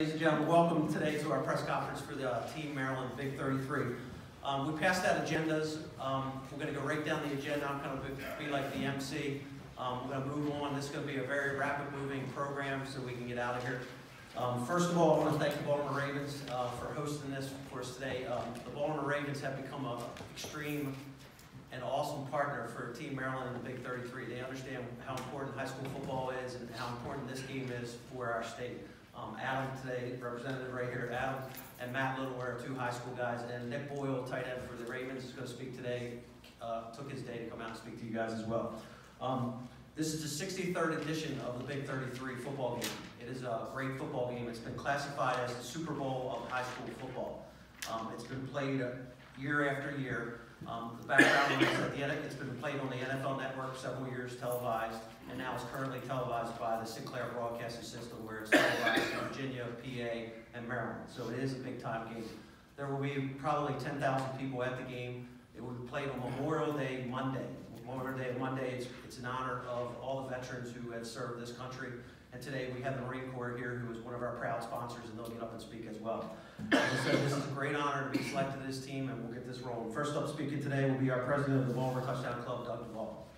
Ladies and gentlemen, welcome today to our press conference for the uh, Team Maryland Big 33. Um, We passed out agendas. Um, We're going to go right down the agenda. I'm going to be like the MC. Um, We're going to move on. This is going to be a very rapid-moving program, so we can get out of here. Um, First of all, I want to thank the Baltimore Ravens uh, for hosting this for us today. Um, The Baltimore Ravens have become an extreme and awesome partner for Team Maryland and the Big 33. They understand how important high school football is and how important this game is for our state. Um, Adam today, representative right here, Adam and Matt Little are two high school guys, and Nick Boyle, tight end for the Ravens, is going to speak today. Uh, took his day to come out and speak to you guys as well. Um, this is the 63rd edition of the Big 33 football game. It is a great football game. It's been classified as the Super Bowl of high school football. Um, it's been played year after year. Um, the background is that the, it's been played on the NFL Network several years, televised, and now it's currently televised by the Sinclair Broadcasting System, where Virginia, PA, and Maryland. So it is a big time game. There will be probably 10,000 people at the game. It will be played on Memorial Day Monday. Memorial Day Monday, it's, it's in honor of all the veterans who have served this country. And today we have the Marine Corps here, who is one of our proud sponsors, and they'll get up and speak as well. This is a great honor to be selected to this team, and we'll get this rolling. First up speaking today will be our president of the Baltimore Touchdown Club, Doug Duvall.